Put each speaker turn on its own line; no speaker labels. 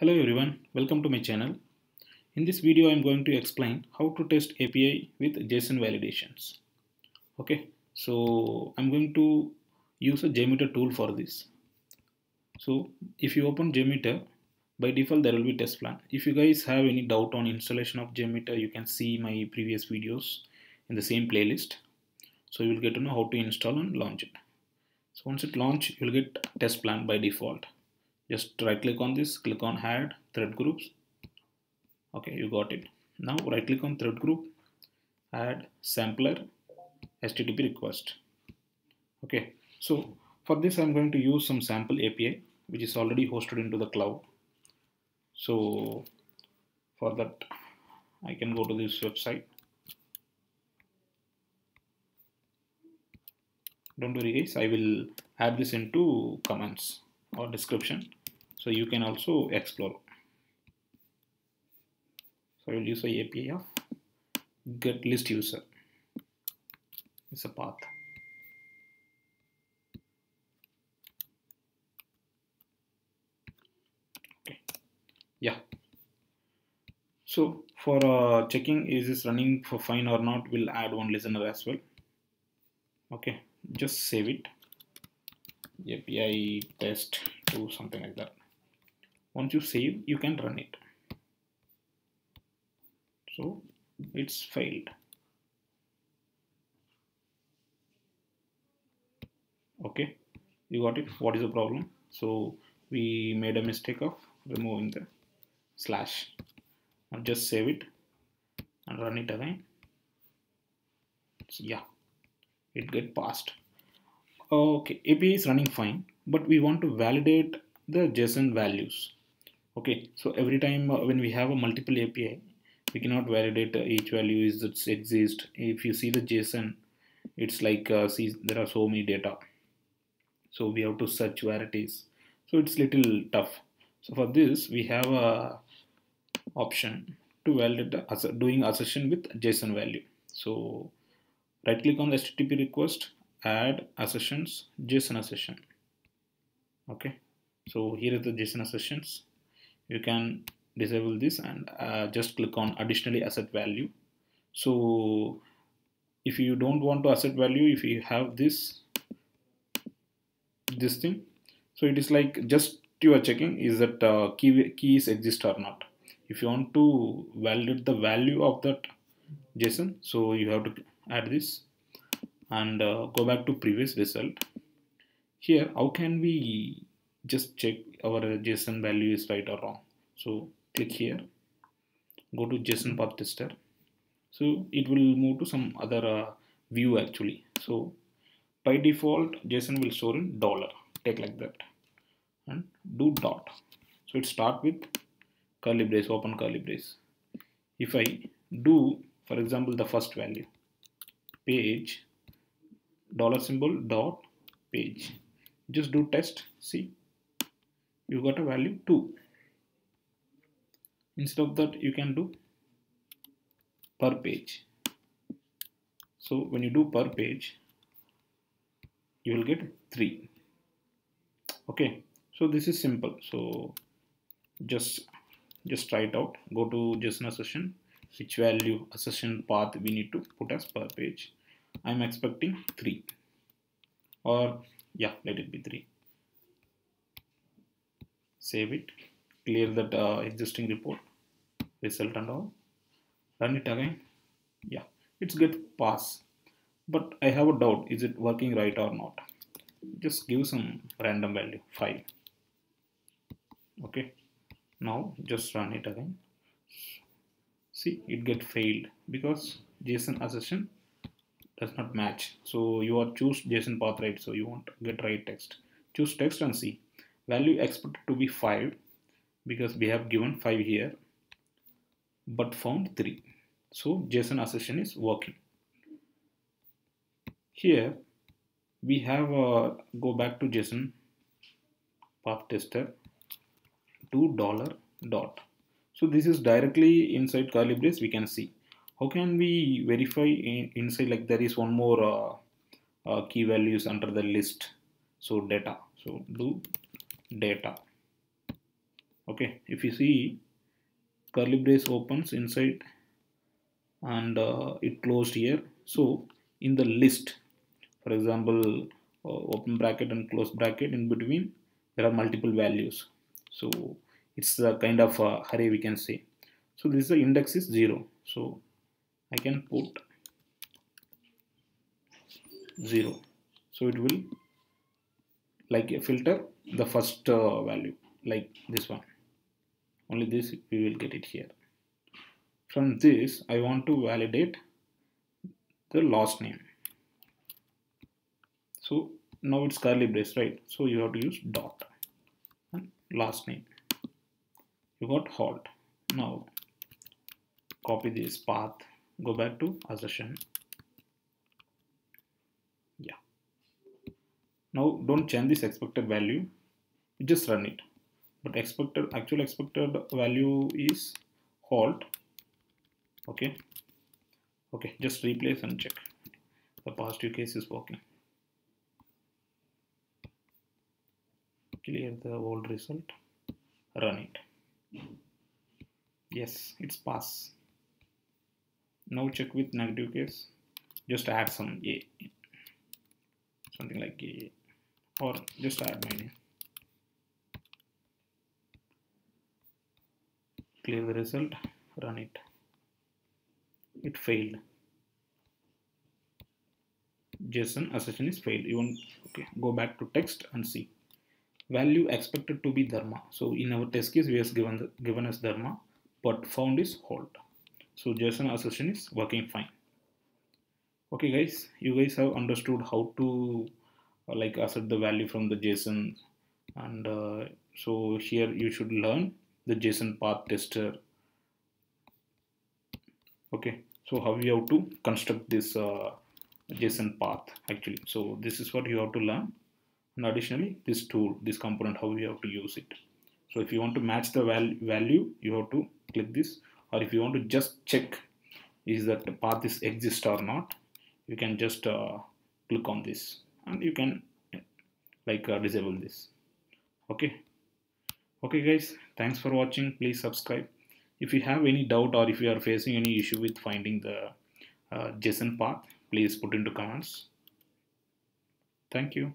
Hello everyone, welcome to my channel. In this video I am going to explain how to test API with JSON validations. Okay, so I'm going to use a JMeter tool for this. So if you open JMeter, by default there will be test plan. If you guys have any doubt on installation of JMeter, you can see my previous videos in the same playlist. So you will get to know how to install and launch it. So once it launch, you'll get test plan by default just right click on this click on add thread groups. Okay you got it. Now right click on thread group add sampler http request. Okay so for this i'm going to use some sample api which is already hosted into the cloud. So for that i can go to this website. Don't worry guys i will add this into comments or description so you can also explore. So I will use the API of get list user. It's a path. Okay. Yeah. So for uh, checking is this running for fine or not we'll add one listener as well. Okay. Just save it. API test to something like that. Once you save, you can run it. So it's failed. Okay, you got it. What is the problem? So we made a mistake of removing the slash. Now just save it and run it again. So yeah, it get passed okay API is running fine but we want to validate the JSON values okay so every time uh, when we have a multiple API we cannot validate uh, each value is it exist. If you see the JSON it's like uh, see there are so many data. So we have to search where it is so it's little tough. So for this we have a option to validate the, doing assertion with JSON value. So right click on the HTTP request add assertions JSON assertion. Okay so here is the JSON assertions you can disable this and uh, just click on additionally asset value. So if you don't want to asset value if you have this this thing so it is like just you are checking is that uh, key keys exist or not. If you want to validate the value of that JSON so you have to add this. And uh, go back to previous result. Here how can we just check our json value is right or wrong. So click here. Go to json path tester. So it will move to some other uh, view actually. So by default json will store in dollar. Take like that. And do dot. So it start with curly brace open curly brace. If i do for example the first value page dollar symbol dot page. Just do test see you got a value 2 instead of that you can do per page. So when you do per page you will get 3 okay so this is simple. So just just try it out. Go to JSON assertion which value assertion path we need to put as per page? I'm expecting 3 or yeah let it be 3 save it clear that uh, existing report result and all. Run it again. Yeah it's good pass. But I have a doubt is it working right or not? Just give some random value 5 okay now just run it again. See it get failed because JSON assertion does not match. So you are choose json path right so you want get right text. Choose text and see value expected to be 5 because we have given 5 here but found 3 so json assertion is working. Here we have a go back to json path tester to dollar dot. So this is directly inside curly brace we can see. How can we verify in, inside like there is one more uh, uh, key values under the list? So data. So do data. Okay if you see curly brace opens inside and uh, it closed here. So in the list for example uh, open bracket and close bracket in between there are multiple values. So it's a kind of a array we can say. So this is the index is 0 so I can put 0 so it will like a filter the first uh, value like this one. Only this we will get it here. From this I want to validate the last name. So now it's curly brace right? So you have to use dot. And last name. You got Holt. Now copy this path. Go back to assertion yeah now don't change this expected value just run it. But expected actual expected value is Holt. Okay. Okay just replace and check. The positive case is working. Clear the old result. Run it. Yes it's pass. Now check with negative case. Just add some a. Something like a or just add name clear the result run it. It failed. Json assertion is failed. You want okay go back to text and see. Value expected to be dharma. So in our test case we has given the, given as dharma but found is Holt. So json assertion is working fine. Okay guys you guys have understood how to like assert the value from the json. And uh, so here you should learn the json path tester. Okay so how you have to construct this uh, json path actually. So this is what you have to learn. And additionally this tool this component how you have to use it. So if you want to match the val value you have to click this. Or if you want to just check is that the path is exist or not you can just uh, click on this and you can like uh, disable this. Okay? Okay guys. Thanks for watching. Please subscribe. If you have any doubt or if you are facing any issue with finding the uh, json path please put into comments. Thank you